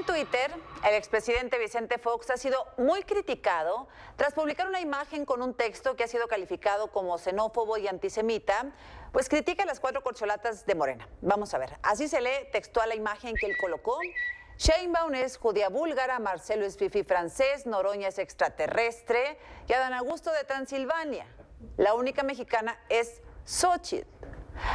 En Twitter, el expresidente Vicente Fox ha sido muy criticado tras publicar una imagen con un texto que ha sido calificado como xenófobo y antisemita, pues critica las cuatro corcholatas de Morena. Vamos a ver, así se lee textual la imagen que él colocó. Sheinbaum es judía búlgara, Marcelo es fifi francés, Noroña es extraterrestre y Adán Augusto de Transilvania. La única mexicana es Xochitl.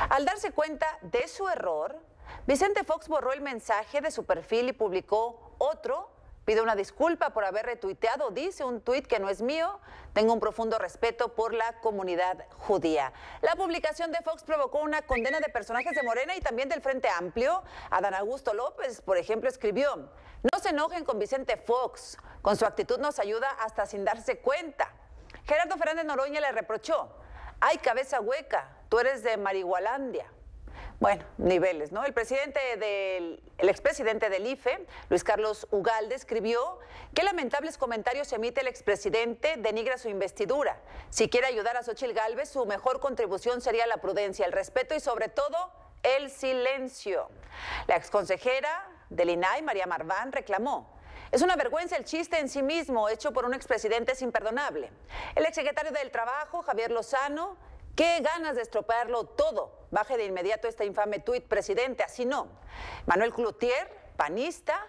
Al darse cuenta de su error, Vicente Fox borró el mensaje de su perfil y publicó otro. Pide una disculpa por haber retuiteado, dice un tuit que no es mío. Tengo un profundo respeto por la comunidad judía. La publicación de Fox provocó una condena de personajes de Morena y también del Frente Amplio. Adán Augusto López, por ejemplo, escribió, no se enojen con Vicente Fox, con su actitud nos ayuda hasta sin darse cuenta. Gerardo Fernández Noroña le reprochó, ay cabeza hueca, eres de Marihualandia. Bueno, niveles, ¿no? El presidente del, el expresidente del IFE, Luis Carlos Ugalde, escribió qué lamentables comentarios emite el expresidente, denigra su investidura. Si quiere ayudar a Xochitl Galvez, su mejor contribución sería la prudencia, el respeto y sobre todo el silencio. La exconsejera del INAI, María Marván, reclamó es una vergüenza el chiste en sí mismo hecho por un expresidente es imperdonable. El exsecretario del Trabajo, Javier Lozano, qué ganas de estropearlo todo. Baje de inmediato este infame tuit, presidente, así no. Manuel Cloutier, panista,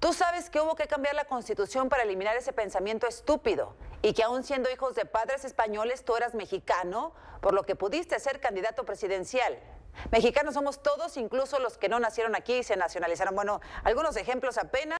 tú sabes que hubo que cambiar la constitución para eliminar ese pensamiento estúpido y que aún siendo hijos de padres españoles tú eras mexicano, por lo que pudiste ser candidato presidencial. Mexicanos somos todos, incluso los que no nacieron aquí y se nacionalizaron. Bueno, algunos ejemplos apenas.